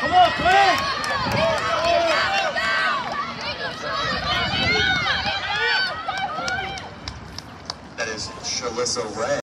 Come on, play! That is Shalissa Ray.